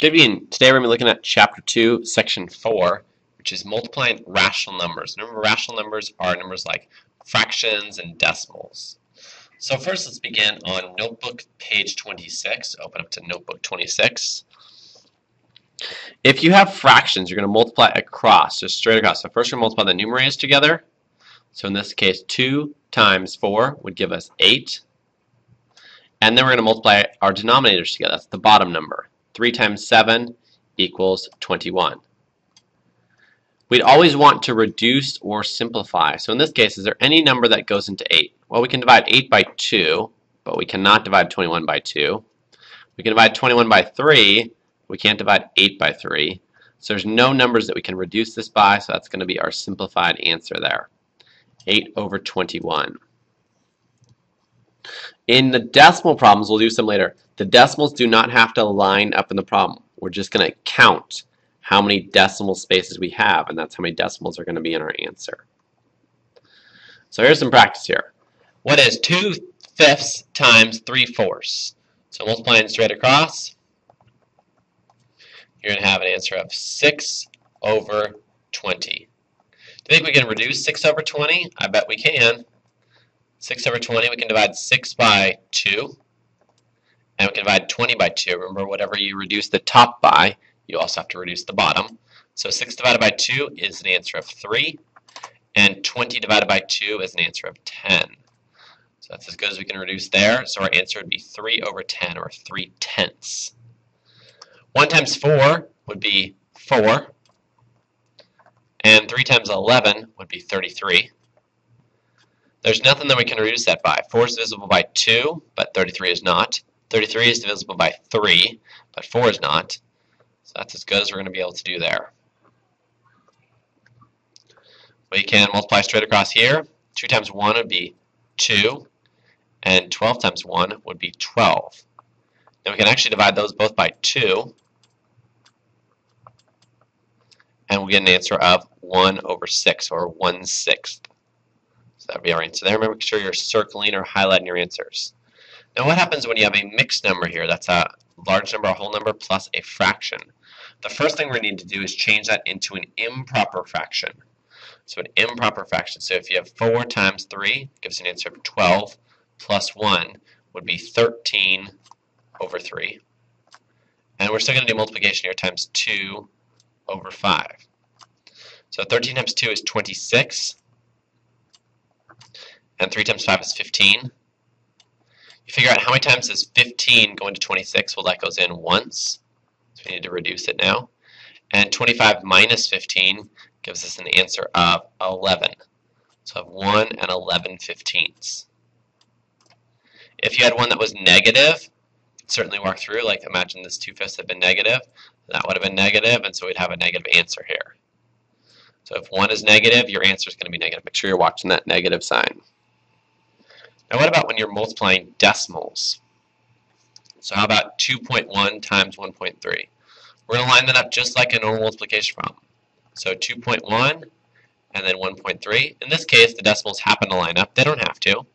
Good evening. Today we're going to be looking at Chapter 2, Section 4, which is multiplying rational numbers. Remember, rational numbers are numbers like fractions and decimals. So first let's begin on notebook page 26. Open up to notebook 26. If you have fractions, you're going to multiply across, just straight across. So first we're going to multiply the numerators together. So in this case, 2 times 4 would give us 8. And then we're going to multiply our denominators together. That's the bottom number. 3 times 7 equals 21. We'd always want to reduce or simplify. So in this case, is there any number that goes into 8? Well, we can divide 8 by 2, but we cannot divide 21 by 2. We can divide 21 by 3. We can't divide 8 by 3. So there's no numbers that we can reduce this by, so that's going to be our simplified answer there. 8 over 21. In the decimal problems, we'll do some later, the decimals do not have to line up in the problem. We're just going to count how many decimal spaces we have, and that's how many decimals are going to be in our answer. So here's some practice here. What is 2 fifths times 3 fourths? So multiplying straight across, you're going to have an answer of 6 over 20. Do you think we can reduce 6 over 20? I bet we can. 6 over 20, we can divide 6 by 2. And we can divide 20 by 2. Remember, whatever you reduce the top by, you also have to reduce the bottom. So 6 divided by 2 is an answer of 3. And 20 divided by 2 is an answer of 10. So that's as good as we can reduce there. So our answer would be 3 over 10, or 3 tenths. 1 times 4 would be 4. And 3 times 11 would be 33. There's nothing that we can reduce that by. 4 is divisible by 2, but 33 is not. 33 is divisible by 3, but 4 is not. So that's as good as we're going to be able to do there. We can multiply straight across here. 2 times 1 would be 2, and 12 times 1 would be 12. Now we can actually divide those both by 2, and we get an answer of 1 over 6, or 1 sixth. So that would be our answer there. Make sure you're circling or highlighting your answers. Now what happens when you have a mixed number here? That's a large number, a whole number, plus a fraction. The first thing we need to do is change that into an improper fraction. So an improper fraction. So if you have 4 times 3, gives an answer of 12, plus 1 would be 13 over 3. And we're still going to do multiplication here times 2 over 5. So 13 times 2 is 26. And 3 times 5 is 15. You figure out how many times does 15 go into 26? Well, that goes in once. So we need to reduce it now. And 25 minus 15 gives us an answer of 11. So I have 1 and 11 fifteenths. If you had one that was negative, certainly work through, like imagine this 2 fifths had been negative, that would have been negative, and so we'd have a negative answer here. So if 1 is negative, your answer is going to be negative. Make sure you're watching that negative sign. Now what about when you're multiplying decimals? So how about 2.1 times 1.3? We're going to line that up just like a normal multiplication problem. So 2.1 and then 1.3. In this case, the decimals happen to line up. They don't have to. I'm going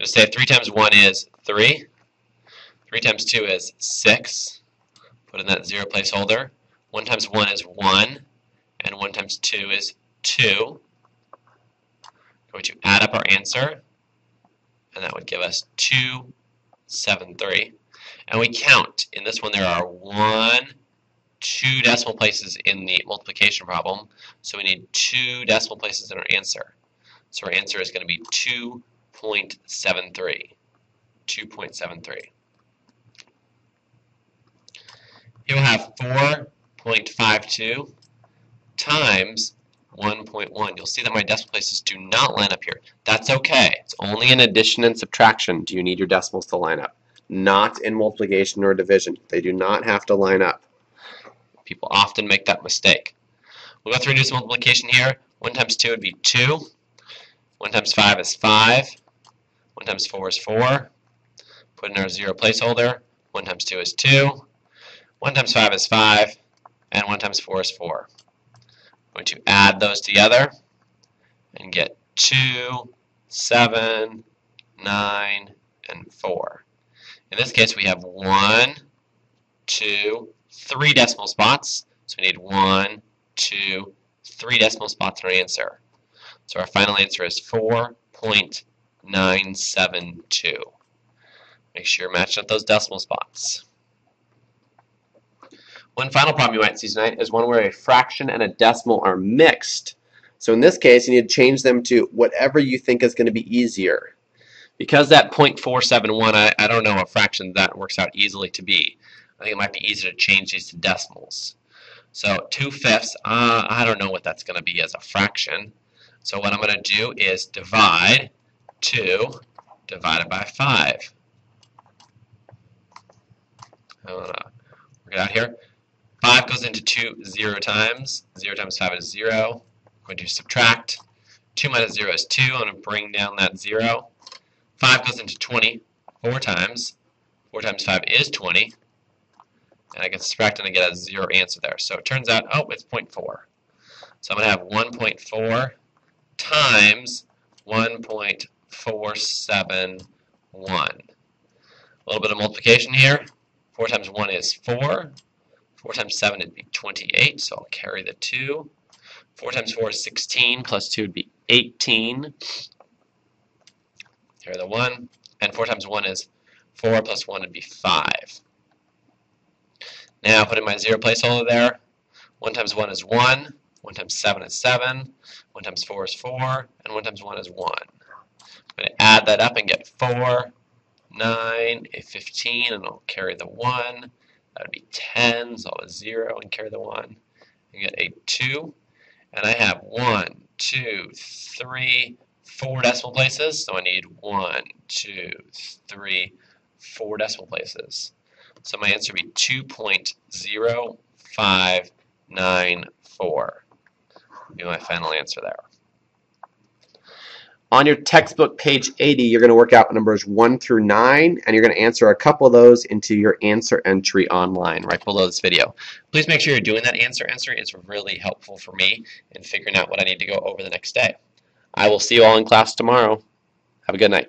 to say 3 times 1 is 3. 3 times 2 is 6. Put in that 0 placeholder. 1 times 1 is 1. And 1 times 2 is 2. Going to add up our answer and that would give us 273. And we count. In this one, there are one, two decimal places in the multiplication problem, so we need two decimal places in our answer. So our answer is going to be 2.73. 2.73. Here we'll have 4.52 times 1.1. You'll see that my decimal places do not line up here. That's okay. It's only in addition and subtraction do you need your decimals to line up. Not in multiplication or division. They do not have to line up. People often make that mistake. We'll go through and do some multiplication here. 1 times 2 would be 2. 1 times 5 is 5. 1 times 4 is 4. Put in our 0 placeholder. 1 times 2 is 2. 1 times 5 is 5. And 1 times 4 is 4 going to add those together and get 2, 7, 9, and 4. In this case, we have 1, 2, three decimal spots. So we need one, two, three decimal spots in our answer. So our final answer is 4.972. Make sure you're matching up those decimal spots. One final problem you might see tonight is one where a fraction and a decimal are mixed. So in this case, you need to change them to whatever you think is going to be easier. Because that 0.471, I, I don't know a fraction that works out easily to be. I think it might be easier to change these to decimals. So 2 fifths, uh, I don't know what that's going to be as a fraction. So what I'm going to do is divide 2 divided by 5. I'm work it out here. 5 goes into 2 0 times. 0 times 5 is 0. I'm going to subtract. 2 minus 0 is 2. I'm going to bring down that 0. 5 goes into 20 four times. 4 times 5 is 20. And I can subtract and I get a 0 answer there. So it turns out, oh, it's 0.4. So I'm going to have 1.4 times 1.471. A little bit of multiplication here. 4 times 1 is 4. 4 times 7 would be 28, so I'll carry the 2. 4 times 4 is 16, plus 2 would be 18. Carry the 1. And 4 times 1 is 4, plus 1 would be 5. Now put in my 0 placeholder there. 1 times 1 is 1. 1 times 7 is 7. 1 times 4 is 4. And 1 times 1 is 1. I'm going to add that up and get 4, 9, a 15, and I'll carry the 1. That would be 10, so I'll have 0 and carry the 1. I get a 2. And I have 1, 2, 3, 4 decimal places. So I need 1, 2, 3, 4 decimal places. So my answer would be 2.0594. Be my final answer there. On your textbook, page 80, you're going to work out numbers 1 through 9, and you're going to answer a couple of those into your answer entry online right below this video. Please make sure you're doing that answer entry. It's really helpful for me in figuring out what I need to go over the next day. I will see you all in class tomorrow. Have a good night.